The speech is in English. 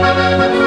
Música